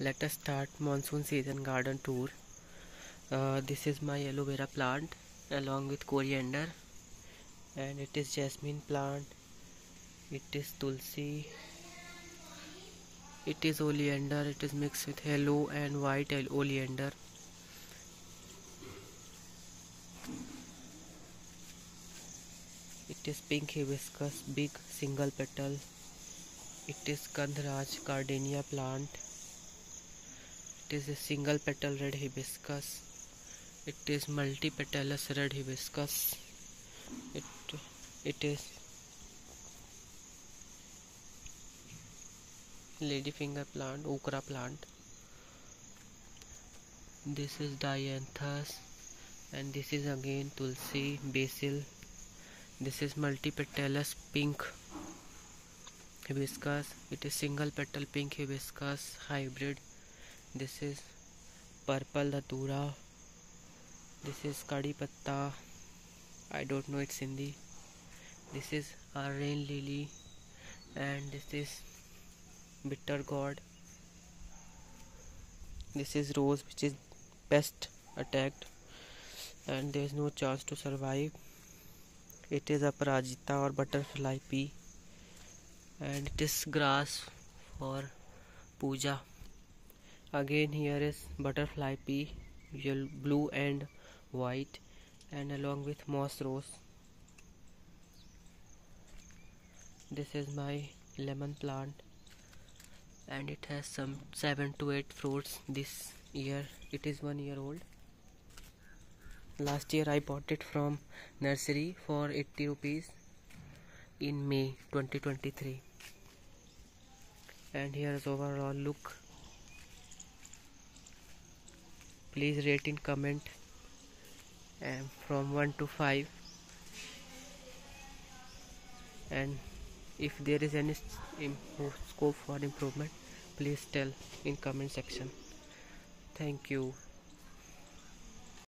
let us start monsoon season garden tour. Uh, this is my aloe vera plant along with coriander. And it is jasmine plant. It is tulsi. It is oleander. It is mixed with yellow and white oleander. It is pink hibiscus big single petal. It is Gandharaj gardenia plant is a single petal red hibiscus. It is multi-petalous red hibiscus. It it is ladyfinger plant okra plant. This is dianthus and this is again tulsi basil. This is multi-petalous pink hibiscus. It is single petal pink hibiscus hybrid this is purple dhatura. This is kadi patta. I don't know its hindi. This is a rain lily. And this is bitter gourd. This is rose which is pest attacked. And there is no chance to survive. It is aparajita or butterfly pea. And it is grass for puja again here is butterfly pea yellow, blue and white and along with moss rose. This is my lemon plant and it has some 7 to 8 fruits this year. It is 1 year old. Last year I bought it from nursery for 80 rupees in May 2023 and here is overall look please rate in comment um, from 1 to 5 and if there is any scope for improvement please tell in comment section. Thank you